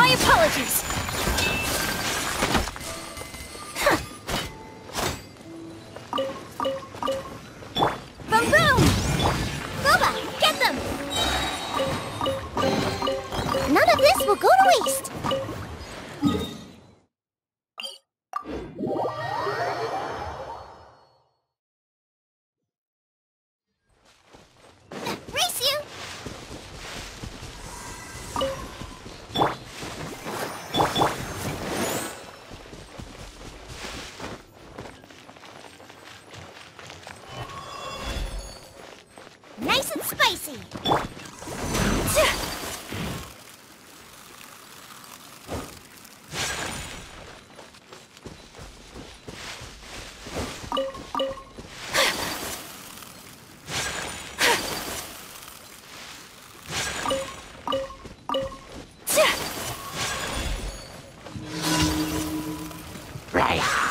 My apologies! Nice and spicy. Take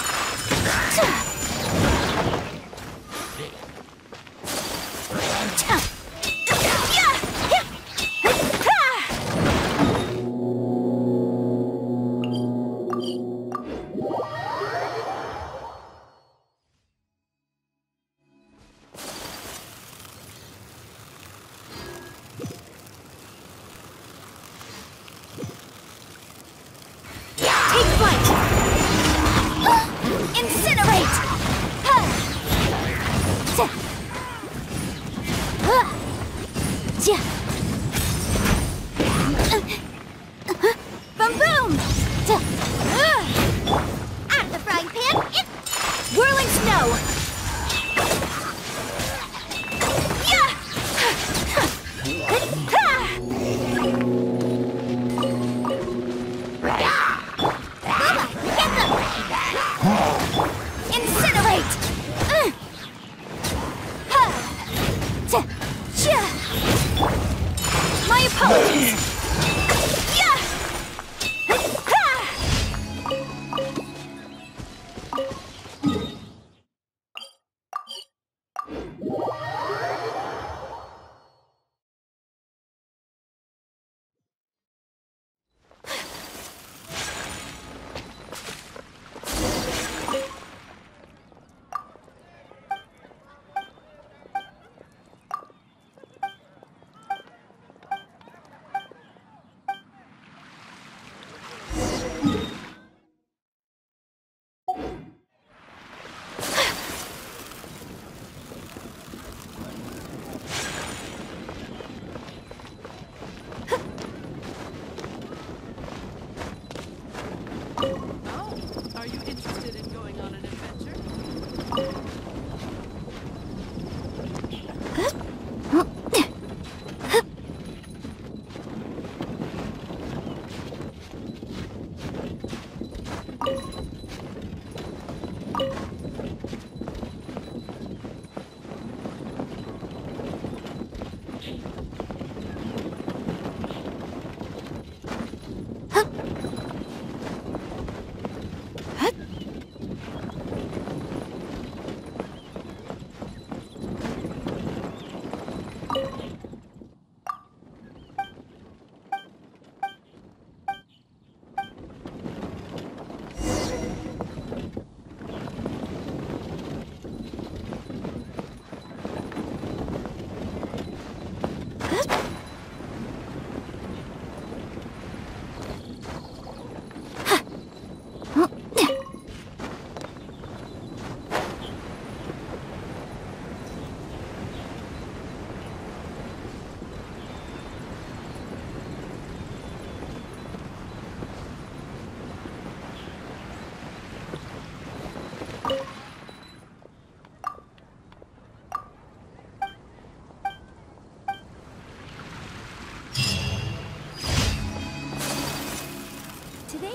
My apologies!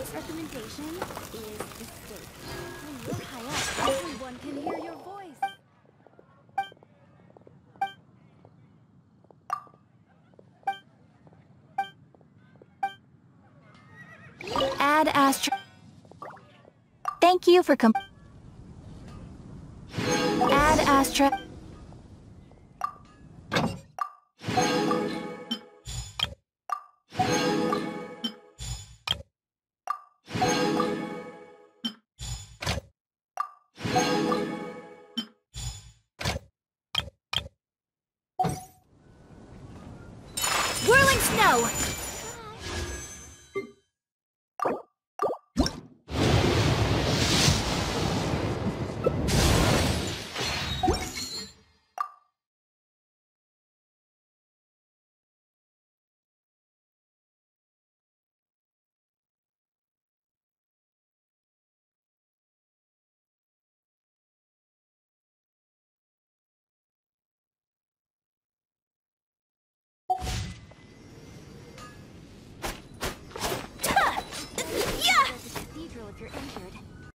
Today's recommendation is the. When you're high up, everyone can hear your voice. Ad Astra. Thank you for com. Ad Astra. snow. you're injured.